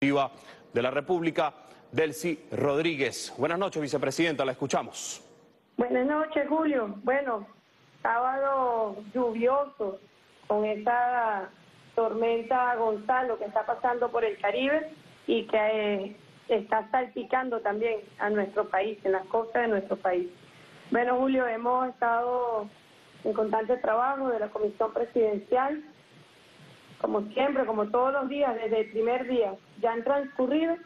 de la República, Delcy Rodríguez. Buenas noches, vicepresidenta, la escuchamos. Buenas noches, Julio. Bueno, sábado lluvioso con esa tormenta Gonzalo que está pasando por el Caribe y que eh, está salpicando también a nuestro país, en las costas de nuestro país. Bueno, Julio, hemos estado en constante trabajo de la Comisión Presidencial, como siempre, como todos los días, desde el primer día. Ya han transcurrido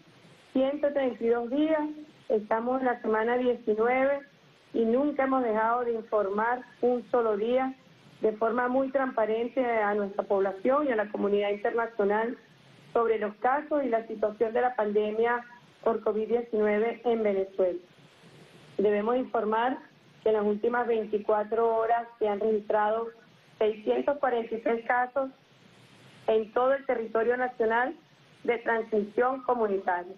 132 días, estamos en la semana 19 y nunca hemos dejado de informar un solo día de forma muy transparente a nuestra población y a la comunidad internacional sobre los casos y la situación de la pandemia por COVID-19 en Venezuela. Debemos informar que en las últimas 24 horas se han registrado 643 casos en todo el territorio nacional de transmisión comunitaria.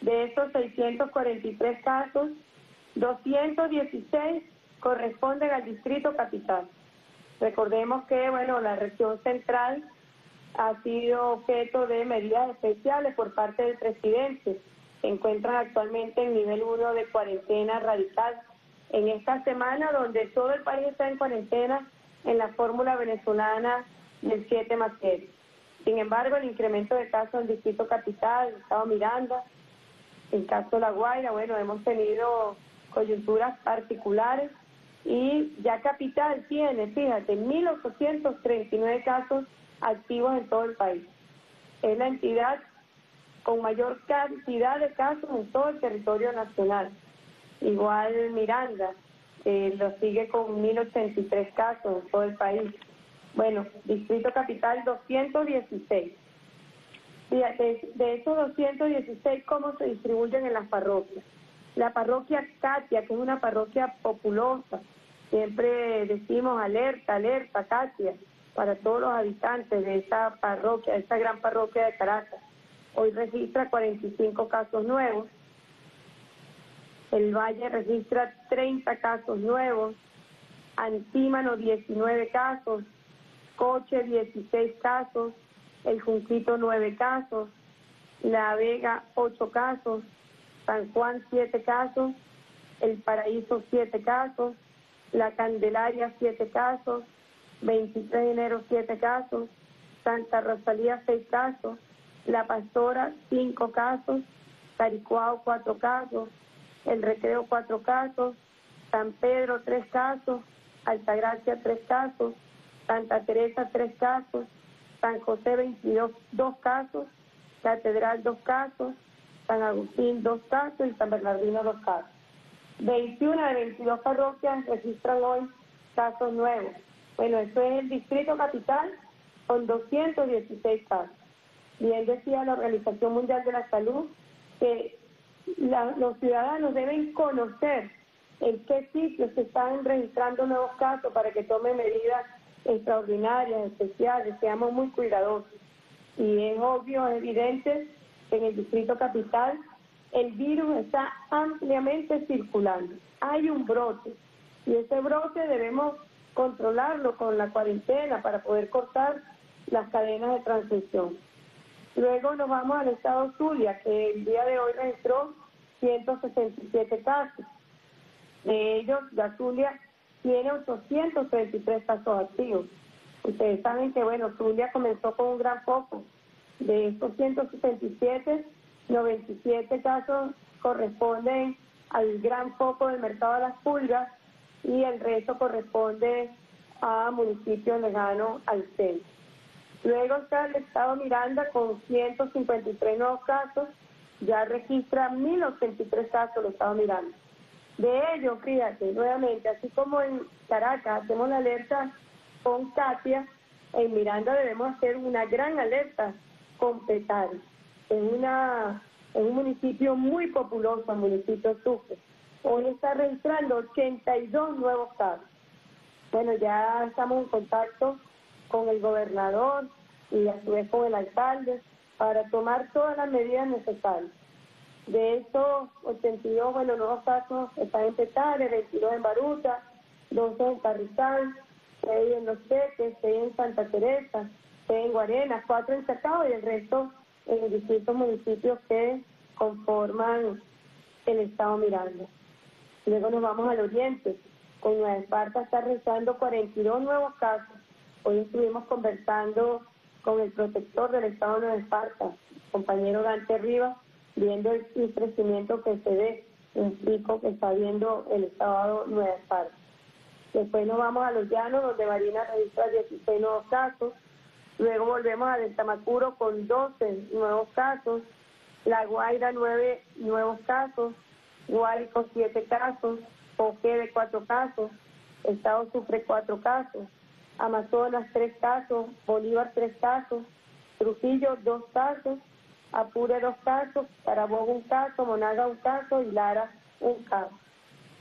De esos 643 casos, 216 corresponden al distrito capital. Recordemos que, bueno, la región central ha sido objeto de medidas especiales por parte del presidente. Se encuentran actualmente en nivel 1 de cuarentena radical. En esta semana, donde todo el país está en cuarentena, en la fórmula venezolana del 7 más 7. Sin embargo, el incremento de casos en Distrito Capital, el Estado Miranda, el caso La Guaira, bueno, hemos tenido coyunturas particulares y ya Capital tiene, fíjate, 1.839 casos activos en todo el país. Es la entidad con mayor cantidad de casos en todo el territorio nacional. Igual Miranda, que lo sigue con 1.083 casos en todo el país. Bueno, Distrito Capital 216. Fíjate, de esos 216, ¿cómo se distribuyen en las parroquias? La parroquia Katia, que es una parroquia populosa, siempre decimos alerta, alerta, Katia, para todos los habitantes de esa parroquia, de esa gran parroquia de Caracas. Hoy registra 45 casos nuevos. El Valle registra 30 casos nuevos. Antímano 19 casos. Coche 16 casos. El Junquito 9 casos. La Vega 8 casos. San Juan 7 casos. El Paraíso 7 casos. La Candelaria 7 casos. 23 de enero 7 casos. Santa Rosalía 6 casos. La Pastora, cinco casos, Caricuao, cuatro casos, El Recreo, cuatro casos, San Pedro, tres casos, Altagracia, tres casos, Santa Teresa, tres casos, San José, 22, dos casos, Catedral, dos casos, San Agustín, dos casos y San Bernardino, dos casos. 21 de 22 parroquias registran hoy casos nuevos. Bueno, eso es el Distrito Capital con 216 casos. Bien decía la Organización Mundial de la Salud que los ciudadanos deben conocer en qué sitios se están registrando nuevos casos para que tomen medidas extraordinarias, especiales, seamos muy cuidadosos. Y es obvio, es evidente que en el Distrito Capital el virus está ampliamente circulando. Hay un brote y ese brote debemos controlarlo con la cuarentena para poder cortar las cadenas de transmisión. Luego nos vamos al estado Zulia, que el día de hoy registró 167 casos. De ellos, la Zulia tiene 833 casos activos. Ustedes saben que, bueno, Zulia comenzó con un gran foco. De estos 167, 97 casos corresponden al gran foco del mercado de las pulgas y el resto corresponde a municipios lejanos al centro. Luego está el estado Miranda con 153 nuevos casos, ya registra 1083 casos el estado Miranda. De ellos, fíjate, nuevamente, así como en Caracas hacemos la alerta con Katia, en Miranda debemos hacer una gran alerta con. En, una, en un municipio muy populoso, el municipio Sucre. Hoy está registrando 82 nuevos casos. Bueno, ya estamos en contacto con el gobernador y a su vez con el alcalde para tomar todas las medidas necesarias. De estos 82, bueno, nuevos casos están en Petare, 22 en Baruta, 12 en Carrizal, 6 en Los Teques, 6 en Santa Teresa, 6 en Guarenas, 4 en Sacao y el resto en distintos municipios que conforman el estado Miranda. Luego nos vamos al oriente. Con Nueva Esparta está registrando 42 nuevos casos. Hoy estuvimos conversando con el protector del estado de Nueva Esparta, compañero Dante Rivas, viendo el, crecimiento que se ve, un pico que está viendo el de Nueva Esparta. Después nos vamos a Los Llanos, donde Marina registra 16 nuevos casos. Luego volvemos a Tamacuro con 12 nuevos casos. La Guaira, 9 nuevos casos. Guárico, 7 casos. Poque de 4 casos. Estado Sucre, 4 casos. Amazonas, 3 casos. Bolívar, 3 casos. Trujillo, 2 casos. Apure, 2 casos. Carabobo, 1 caso. Monaga, 1 caso. Y Lara, 1 caso.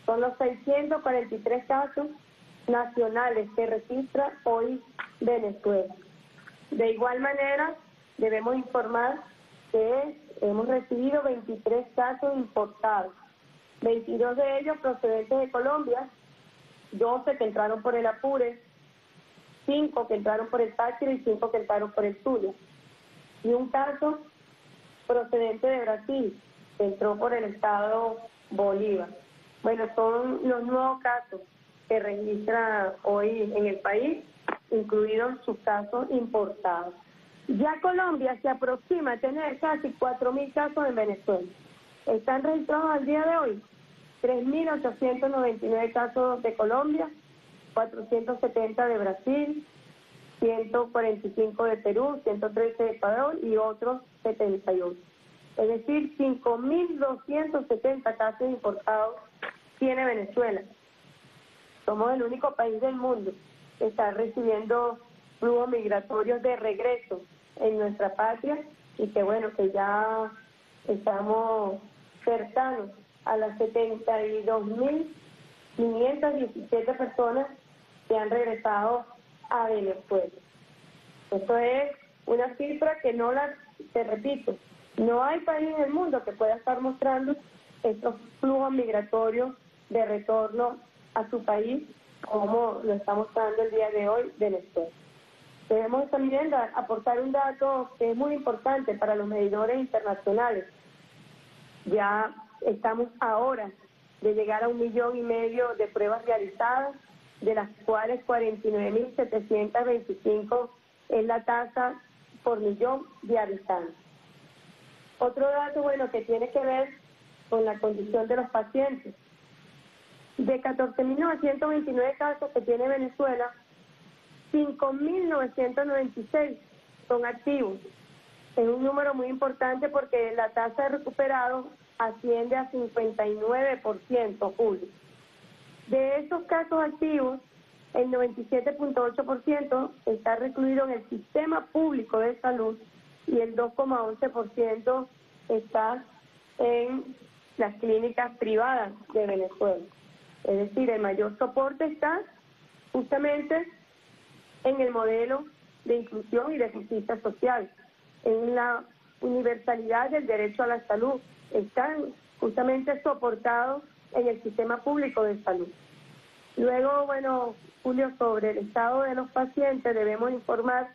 Son los 643 casos nacionales que registra hoy Venezuela. De igual manera, debemos informar que hemos recibido 23 casos importados, 22 de ellos procedentes de Colombia, 12 que entraron por el Apure, 5 que entraron por el Táchira y 5 que entraron por el Zulia. Y un caso procedente de Brasil, entró por el estado Bolívar. Bueno, son los nuevos casos que registra hoy en el país, incluidos sus casos importados. Ya Colombia se aproxima a tener casi 4.000 casos en Venezuela. Están registrados al día de hoy 3.899 casos de Colombia, 470 de Brasil, 145 de Perú, 113 de Ecuador y otros 78. Es decir, 5.270 casos importados tiene Venezuela. Somos el único país del mundo que está recibiendo flujos migratorios de regreso en nuestra patria y que bueno, que ya estamos cercanos a las 72.517 personas que han regresado a Venezuela. Esto es una cifra que no la, te repito, no hay país en el mundo que pueda estar mostrando estos flujos migratorios de retorno a su país, como lo está mostrando el día de hoy Venezuela. Debemos también aportar un dato que es muy importante para los medidores internacionales. Ya estamos ahora de llegar a un millón y medio de pruebas realizadas, de las cuales 49.725 es la tasa por millón de habitantes. Otro dato bueno que tiene que ver con la condición de los pacientes. De 14.929 casos que tiene Venezuela, 5.996 son activos. Es un número muy importante porque la tasa de recuperados asciende a 59%, Julio. De esos casos activos, el 97.8% está recluido en el sistema público de salud y el 2,11% está en las clínicas privadas de Venezuela. Es decir, el mayor soporte está justamente en el modelo de inclusión y de justicia social, en la universalidad del derecho a la salud. Están justamente soportados en el sistema público de salud. Luego, bueno, Julio, sobre el estado de los pacientes, debemos informar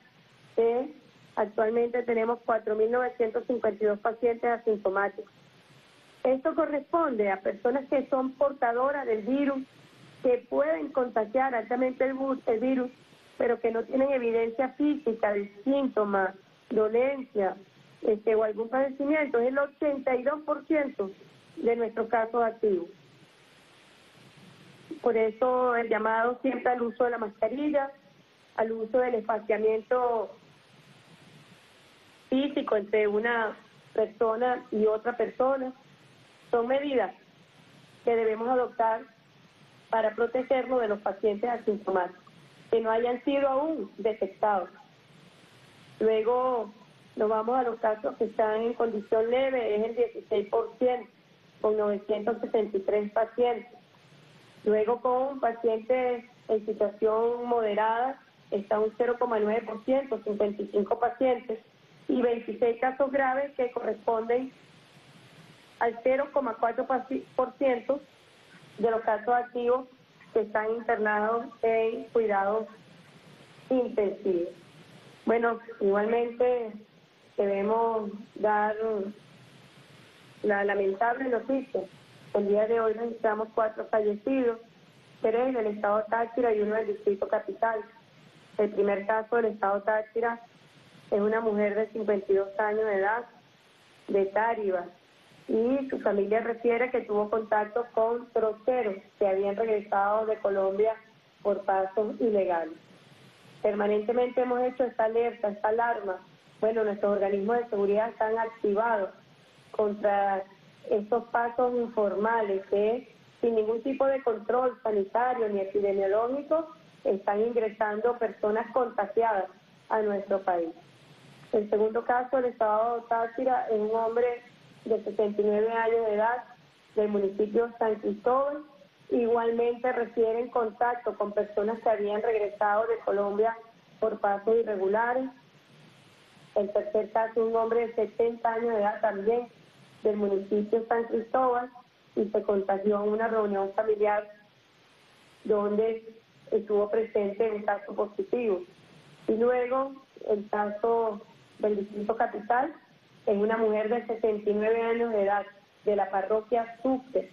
que actualmente tenemos 4.952 pacientes asintomáticos esto corresponde a personas que son portadoras del virus, que pueden contagiar altamente el, virus, pero que no tienen evidencia física de síntomas, dolencia este, o algún padecimiento. Es el 82% de nuestros casos activos. Por eso el llamado siempre al uso de la mascarilla, al uso del espaciamiento físico entre una persona y otra persona son medidas que debemos adoptar para protegernos de los pacientes asintomáticos que no hayan sido aún detectados. Luego nos vamos a los casos que están en condición leve, es el 16%, con 963 pacientes. Luego con pacientes en situación moderada está un 0,9%, 55 pacientes, y 26 casos graves que corresponden al 0,4% de los casos activos que están internados en cuidados intensivos. Bueno, igualmente debemos dar la lamentable noticia. El día de hoy registramos cuatro fallecidos, tres en el estado Táchira y uno en el distrito capital. El primer caso del estado Táchira es una mujer de 52 años de edad, de Táriba, y su familia refiere que tuvo contacto con troceros que habían regresado de Colombia por pasos ilegales. Permanentemente hemos hecho esta alerta, esta alarma. Bueno, nuestros organismos de seguridad están activados contra estos pasos informales que sin ningún tipo de control sanitario ni epidemiológico están ingresando personas contagiadas a nuestro país. El segundo caso del estado Táchira es un hombre de 69 años de edad del municipio San Cristóbal. Igualmente refieren contacto con personas que habían regresado de Colombia por pasos irregulares. El tercer caso un hombre de 70 años de edad también del municipio San Cristóbal y se contagió en una reunión familiar donde estuvo presente un caso positivo. Y luego el caso del distrito capital es una mujer de 69 años de edad de la parroquia Sucre,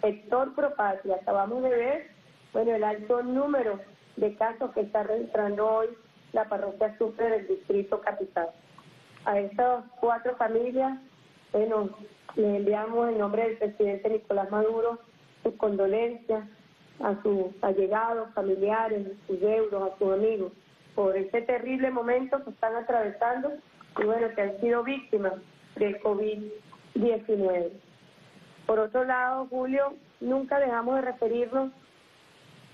sector Propatria. Acabamos de ver, bueno, el alto número de casos que está registrando hoy la parroquia Sucre del distrito capital. A estas cuatro familias, bueno, le enviamos en nombre del presidente Nicolás Maduro sus condolencias a sus allegados, familiares, a sus deudos, a sus amigos, por este terrible momento que están atravesando y bueno, que han sido víctimas del COVID-19. Por otro lado, Julio, nunca dejamos de referirnos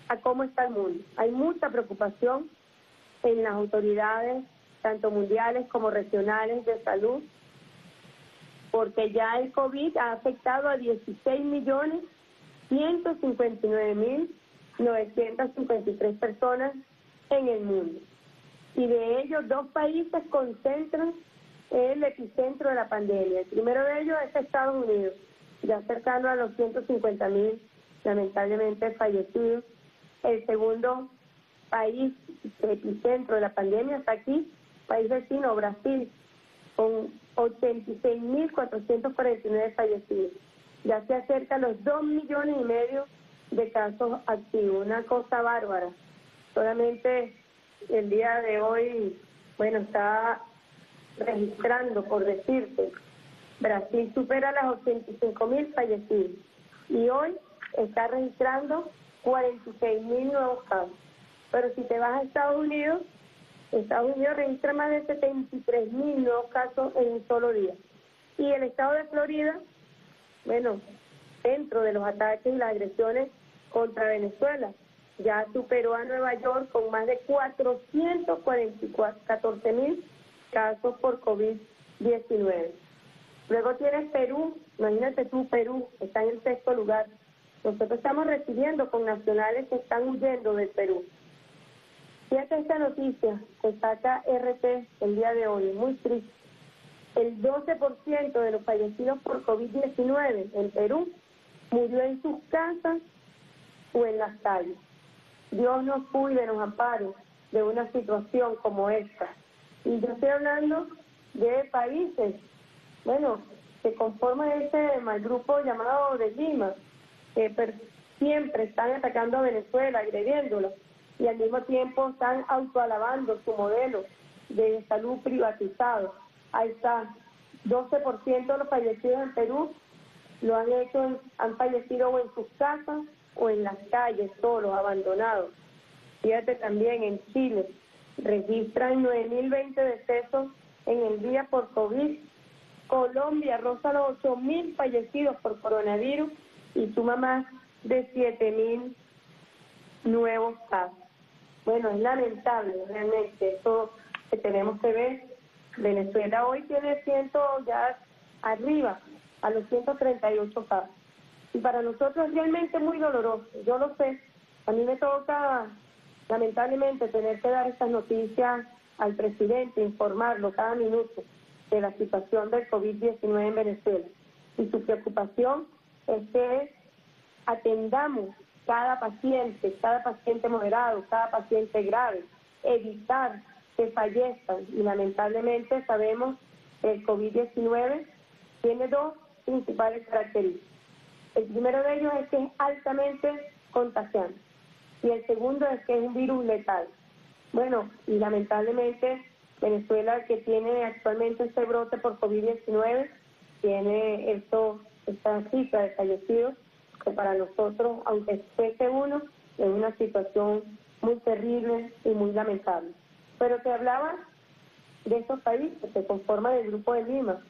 a cómo está el mundo. Hay mucha preocupación en las autoridades, tanto mundiales como regionales de salud, porque ya el COVID ha afectado a 16 millones 159 mil 953 personas en el mundo y de ellos dos países concentran el epicentro de la pandemia. El primero de ellos es Estados Unidos, ya cercano a los 150 mil lamentablemente fallecidos. El segundo país epicentro de la pandemia está aquí, país vecino, Brasil, con 86.449 fallecidos. Ya se acerca a los 2 millones y medio de casos activos, una cosa bárbara. Solamente el día de hoy, bueno, está registrando, por decirte, Brasil supera las 85 mil fallecidos y hoy está registrando 46 mil nuevos casos. Pero si te vas a Estados Unidos, Estados Unidos registra más de 73 mil nuevos casos en un solo día. Y el estado de Florida, bueno, dentro de los ataques y las agresiones contra Venezuela, ya superó a Nueva York con más de 414 mil casos por COVID-19. Luego tienes Perú, imagínate tú, Perú está en el sexto lugar. Nosotros estamos recibiendo con nacionales que están huyendo del Perú. Fíjate esta noticia que saca RT el día de hoy, muy triste. El 12% de los fallecidos por COVID-19 en Perú murió en sus casas o en las calles. Dios nos cuide, nos ampare de una situación como esta. Y yo estoy hablando de países, bueno, que conforman ese mal grupo llamado de Lima, que siempre están atacando a Venezuela, agrediéndola, y al mismo tiempo están autoalabando su modelo de salud privatizado. Ahí está, 12% de los fallecidos en Perú lo han hecho, han fallecido o en sus casas o en las calles, solos, abandonados. Fíjate también en Chile, registran 9.020 decesos en el día por COVID. Colombia roza los 8.000 fallecidos por coronavirus y suma más de 7.000 nuevos casos. Bueno, es lamentable realmente eso que tenemos que ver. Venezuela hoy tiene ciento ya arriba a los 138 casos. Y para nosotros es realmente muy doloroso, yo lo sé. A mí me toca, lamentablemente, tener que dar estas noticias al presidente, informarlo cada minuto de la situación del COVID-19 en Venezuela. Y su preocupación es que atendamos cada paciente, cada paciente moderado, cada paciente grave, evitar que fallezcan. Y lamentablemente sabemos el COVID-19 tiene dos principales características. El primero de ellos es que es altamente contagiante y el segundo es que es un virus letal. Bueno, y lamentablemente Venezuela que tiene actualmente este brote por COVID-19 tiene esto, esta cifra de fallecidos que para nosotros, aunque fuese uno, es una situación muy terrible y muy lamentable. Pero te hablaba de estos países que conforman el Grupo de Lima,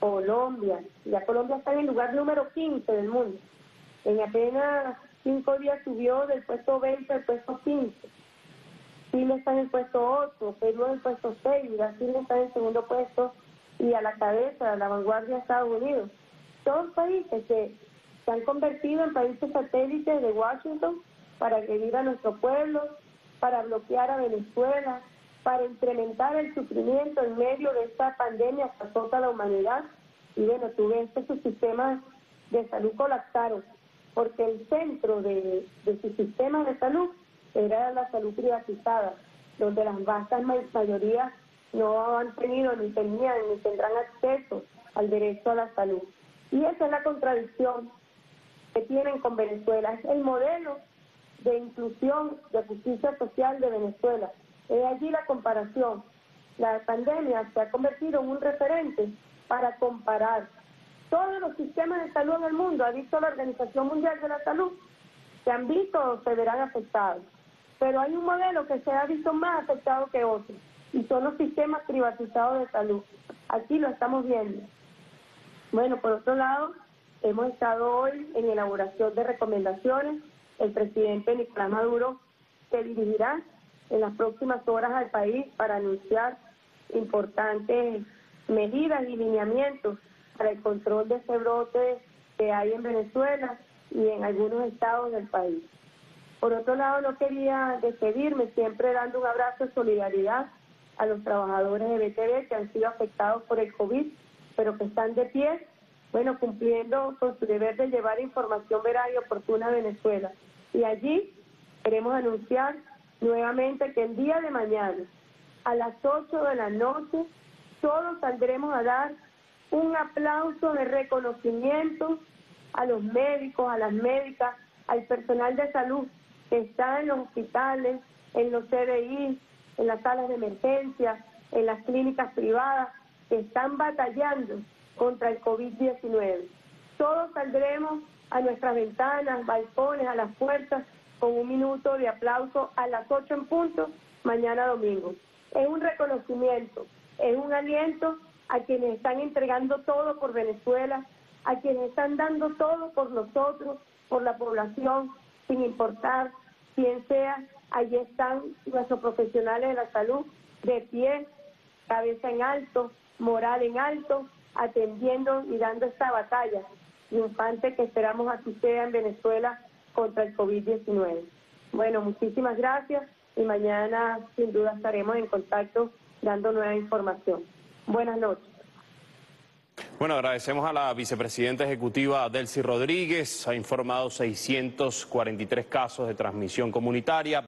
Colombia, ya Colombia está en el lugar número 15 del mundo. En apenas cinco días subió del puesto 20 al puesto 15. Chile está en el puesto 8, Perú en el puesto 6, Brasil está en el segundo puesto y a la cabeza, a la vanguardia de Estados Unidos. Todos países que se han convertido en países satélites de Washington para agredir a nuestro pueblo, para bloquear a Venezuela, para incrementar el sufrimiento en medio de esta pandemia que azota la humanidad. Y bueno, tú ves que sus sistemas de salud colapsaron, porque el centro de, de sus sistemas de salud era la salud privatizada, donde las vastas mayorías no han tenido, ni tenían, ni tendrán acceso al derecho a la salud. Y esa es la contradicción que tienen con Venezuela. Es el modelo de inclusión, de justicia social de Venezuela. Es allí la comparación. La pandemia se ha convertido en un referente para comparar todos los sistemas de salud en el mundo, ha dicho la Organización Mundial de la Salud, se han visto o se verán afectados. Pero hay un modelo que se ha visto más afectado que otro, y son los sistemas privatizados de salud. Aquí lo estamos viendo. Bueno, por otro lado, hemos estado hoy en elaboración de recomendaciones. El presidente Nicolás Maduro se dirigirá en las próximas horas al país para anunciar importantes medidas y lineamientos para el control de ese brote que hay en Venezuela y en algunos estados del país. Por otro lado, no quería despedirme, siempre dando un abrazo de solidaridad a los trabajadores de BTV que han sido afectados por el COVID, pero que están de pie, bueno, cumpliendo con su deber de llevar información veraz y oportuna a Venezuela. Y allí queremos anunciar nuevamente que el día de mañana, a las 8 de la noche, todos saldremos a dar un aplauso de reconocimiento a los médicos, a las médicas, al personal de salud que está en los hospitales, en los CDI, en las salas de emergencia, en las clínicas privadas, que están batallando contra el COVID-19. Todos saldremos a nuestras ventanas, balcones, a las puertas con un minuto de aplauso a las 8 en punto mañana domingo. Es un reconocimiento, es un aliento a quienes están entregando todo por Venezuela, a quienes están dando todo por nosotros, por la población, sin importar quién sea. Allí están nuestros profesionales de la salud de pie, cabeza en alto, moral en alto, atendiendo y dando esta batalla triunfante que esperamos así sea en Venezuela contra el COVID-19. Bueno, muchísimas gracias y mañana sin duda estaremos en contacto dando nueva información. Buenas noches. Bueno, agradecemos a la vicepresidenta ejecutiva Delcy Rodríguez. Ha informado 643 casos de transmisión comunitaria.